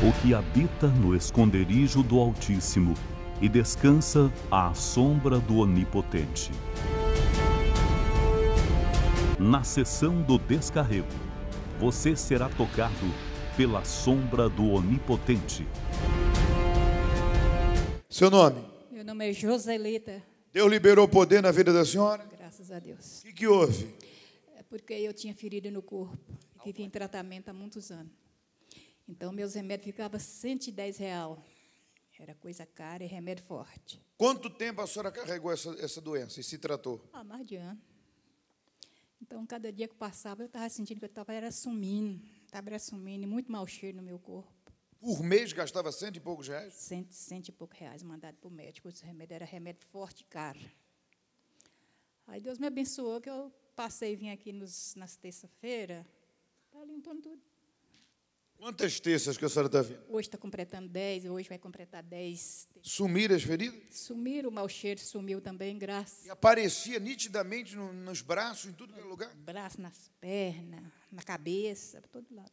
O que habita no esconderijo do Altíssimo e descansa à sombra do Onipotente. Na sessão do descarrego, você será tocado pela sombra do Onipotente. Seu nome? Meu nome é Joselita, Deus liberou poder na vida da senhora? graças a Deus. O que, que houve? É porque eu tinha ferida no corpo, vivia em tratamento há muitos anos. Então, meus remédios ficavam 110 real. Era coisa cara e remédio forte. Quanto tempo a senhora carregou essa, essa doença e se tratou? Ah, mais de ano. Então, cada dia que passava, eu estava sentindo que eu estava era sumindo. Estava sumindo, e muito mau cheiro no meu corpo. Por mês gastava cento e poucos reais? Cento, cento e poucos reais mandado para o médico. Esse remédio era remédio forte e caro. Aí Deus me abençoou que eu passei e vim aqui nos, nas terça-feira. Está limpando tudo. Quantas terças que a senhora está vendo? Hoje está completando 10, hoje vai completar 10. Sumiram as feridas? Sumiram, o mau cheiro sumiu também, graças. E aparecia nitidamente no- nos braços, em tudo que era lugar? Braço, nas pernas, na cabeça, para todo lado.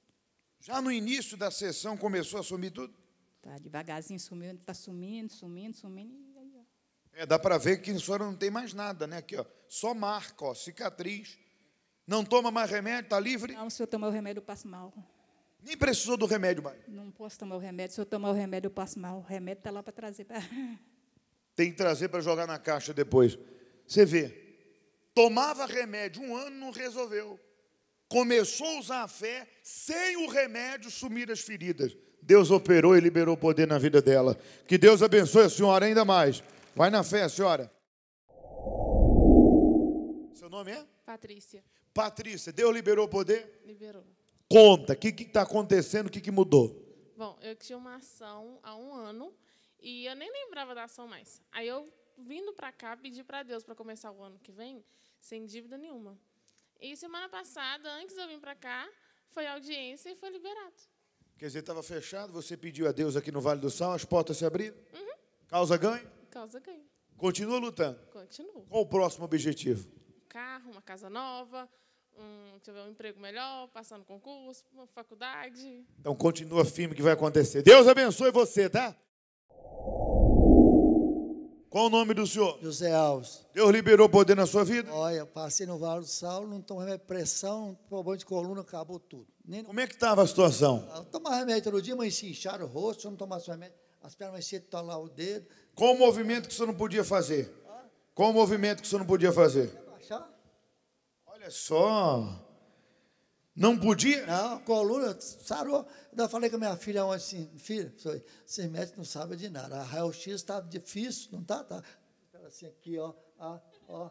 Já no início da sessão começou a sumir tudo? Tá devagarzinho sumindo, está sumindo, sumindo, sumindo. e aí, ó. É, dá para ver que a senhora não tem mais nada, né? Aqui, ó, só marca, ó, cicatriz. Não toma mais remédio, está livre? Não, se eu tomar o remédio, eu passo mal. Nem precisou do remédio mais. Não posso tomar o remédio. Se eu tomar o remédio, eu passo mal. O remédio está lá para trazer. Pra... Tem que trazer para jogar na caixa depois. Você vê. Tomava remédio um ano, não resolveu. Começou a usar a fé, sem o remédio sumir as feridas. Deus operou e liberou poder na vida dela. Que Deus abençoe a senhora ainda mais. Vai na fé, senhora. Seu nome é? Patrícia, Patrícia. Deus liberou poder? liberou. Conta, o que está acontecendo, o que, que mudou? Bom, eu tinha uma ação há um ano e eu nem lembrava da ação mais. Aí eu, vindo para cá, pedi para Deus para começar o ano que vem sem dívida nenhuma. E semana passada, antes de eu vir para cá, foi audiência e foi liberado. Quer dizer, estava fechado, você pediu a Deus aqui no Vale do Sal, as portas se abriram? Causa ganho? Causa ganho. Continua lutando. Continuo. Qual o próximo objetivo? Um carro, uma casa nova, um, deixa eu ver, um emprego melhor, passando concurso, uma faculdade. Então continua firme que vai acontecer. Deus abençoe você, tá? Qual o nome do senhor? José Alves. Deus liberou poder na sua vida? Olha, passei no Vale do Sal, não tomei remédio de pressão, problema de coluna, acabou tudo. Nem no... Como é que estava a situação? Eu tomava remédio todo dia, mas se incharam o rosto, se eu não tomasse remédio, as pernas mais cedo tolar o dedo. Qual o movimento que você não podia fazer? Qual o movimento que você não podia fazer? Olha só. Não podia? Não, a coluna sarou. Eu ainda falei com a minha filha ontem assim, filha, esses médicos não sabem de nada. A raio-x estava difícil, não tá? Tá. Ela Assim, aqui, ó, ó, ó.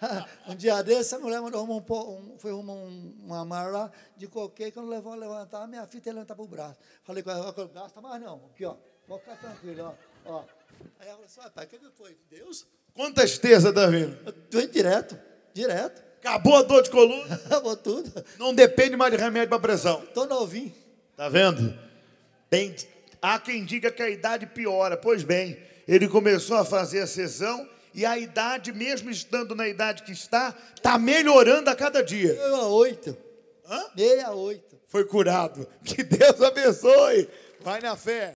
Um dia desse, a mulher mandou um, um, foi arrumar um, uma mala lá de coqueiro, quando levou a levantar, minha filha tem que levantar para o braço. Falei com ela, "Não gasta mais não, aqui, ó, pode ficar tranquilo, ó. ó. Aí ela falou assim, "Ué, pai, o que, foi? Deus? Quantas terças está? Eu tô direto, direto. Acabou a dor de coluna? Acabou tudo. Não depende mais de remédio para pressão. Tô novinho. Tá vendo? Tem, há quem diga que a idade piora. Pois bem, ele começou a fazer a sessão e a idade, mesmo estando na idade que está, está melhorando a cada dia. Eu a oito. Hã? Meia oito. Foi curado. Que Deus abençoe. Vai na fé.